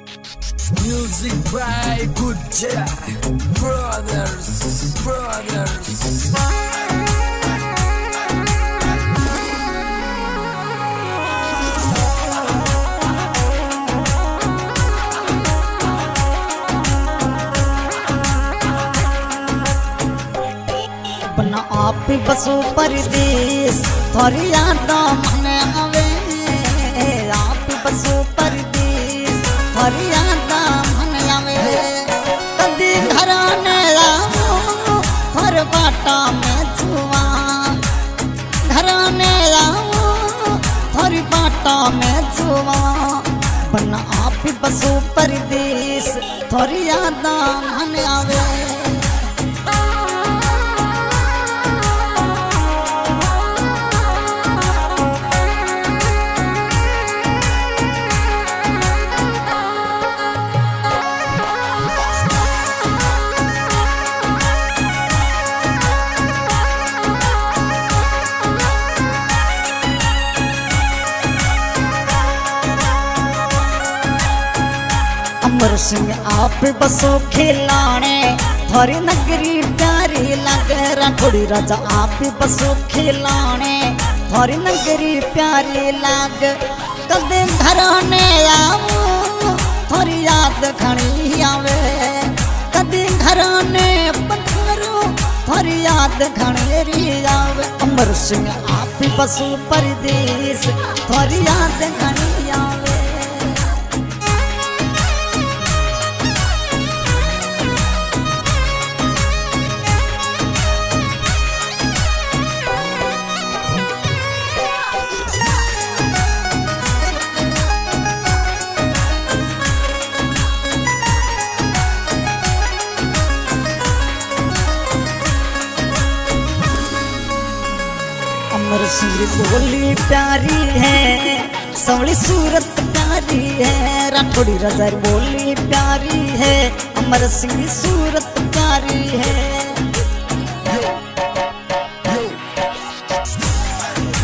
Music by Jack Brothers Brothers बना आप बसो परदेश थोड़ी याद मन मैं में जुआ बना आप बसो परदेश थोड़ी याद मन आवे। सिंह आप बसो खिलाने थोड़ी नगरी प्यारी लगे राठौड़ी राजा आप बसो खिलाने थोड़ी नगरी प्यारी लग, कदे घराने आओ थोड़ी याद खड़ी आवे। कदे घराने पत्थरो, थोड़ी याद खड़ेरी आवे। अमर सिंह आप बसो परदेश थोड़ी याद खड़ी आवे। अमर सिंह बोली प्यारी है सवली सूरत प्यारी है, राठौड़ी रजर बोली प्यारी है, अमर सिंह सूरत प्यारी है।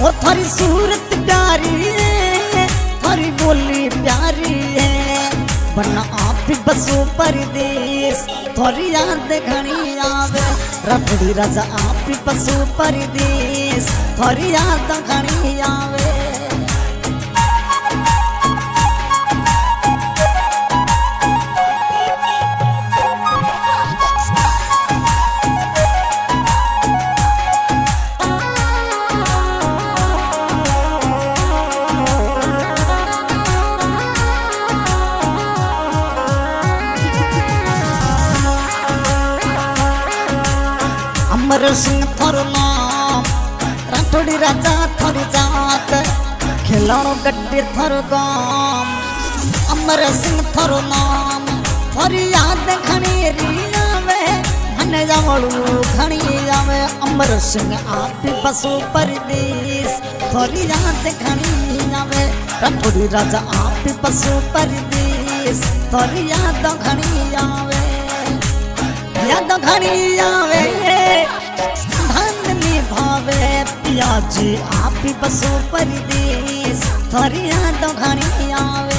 और थारी सूरत प्यारी है, थारी बोली प्यारी है, बना बसो परदेश थोड़ी याद घनी आवे। रबड़ी राजा आप बसू परदेश थोड़ी याद घनी आवे। अमर सिंह थोर नाम राठौड़ी राजा थोरी जात खिलाणो गड्डे थोर गाम। अमर सिंह थोर नाम थोरी याद घणी रियावे मन जावड़ू घणी जावे अमर सिंह आप बसो परदेश, थोरी याद घणी जावे राठौड़ी राजा आप बसो परदेश, थोरी याद घणी आवे। याद घड़ी आवे पिया जी आप बसो परदेश थोड़ी हाथों घड़ी आवे।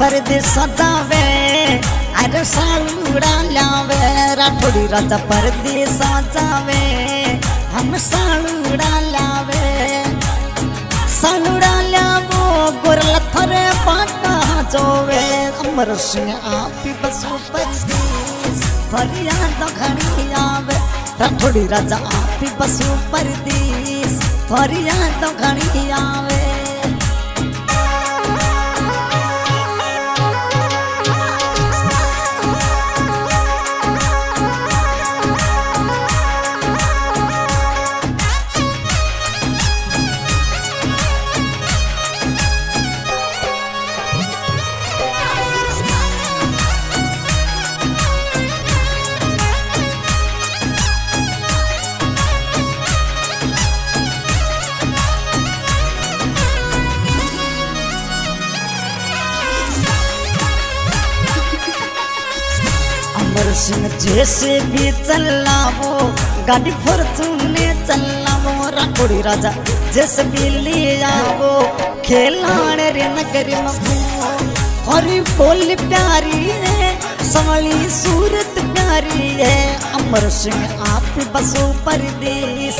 परदेस जावे अरे सालूड़ा लावे, राठौड़ी राजा परदेस जावे हम सालूड़ा लावे। सालूड़ा लावो, गोरल थरे पाटा जोवे, अमर सिंह आप बसो परदेस फरियाद घड़ी आवे। राठौड़ी राजा आप बसो परदेस फरियाद घड़ी आवे। सिंह जैसे भी चलावो, गाड़ी फॉर्चूने चलावो, राठौड़ी राजा जैसे भी ले आवो खेलाने रे नगर हरी बोली प्यारी है सवाली सूरत प्यारी है, अमर सिंह आप बसो परदेश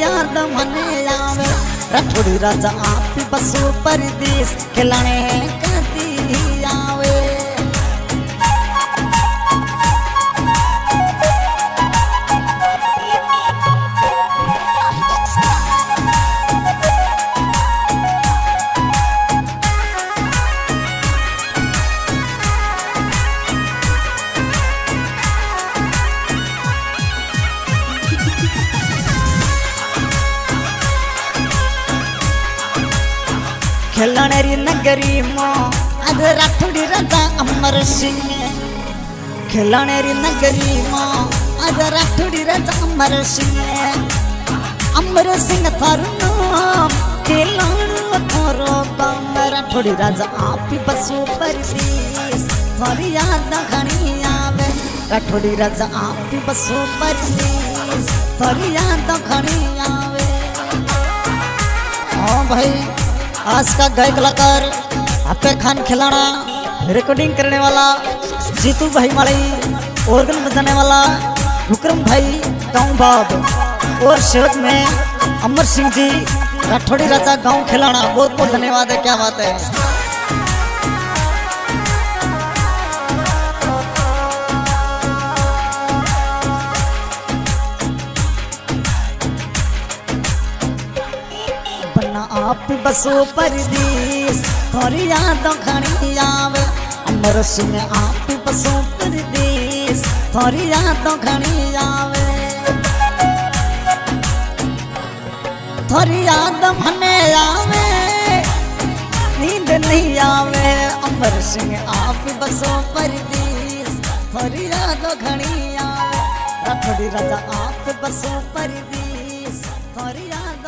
याद मने आवे राठौड़ी राजा आप बसो परदेश खिलाने कदी खेलण नगरी मो अध राठौड़ी राजा अमर सिंह खेलण नगरी मो अध राठौड़ी राजा अमर सिंह अमर सिंह थारो नाम थारो बाम राठौड़ी राजा आप ही बसो परदेश थारी याद घणी आवे राठौड़ी राजा आप ही बसो परदेश थारी याद घणी आवे ओ भाई आज का गायक कलाकार आपे खान खिलाना रिकॉर्डिंग करने वाला, जीतू भाई माड़ी ऑर्गन बजाने वाला, विक्रम भाई, गाँव बाब और सेवक में अमर सिंह जी, राठौड़ी राजा, गाँव खिलाना बहुत बहुत धन्यवाद है, क्या बात है। बसो परदेश थोड़ी यादों खड़ी आवे। अमर सिंह आप बसो परदेश थोड़ी यादों खड़ी आवे। थोड़ी याद मने आवे, नींद नहीं आवे। अमर सिंह आप बसो परदेश थोड़ी याद घनी आवे। रखड़ी राजा आप बसो परदेश थोड़ी याद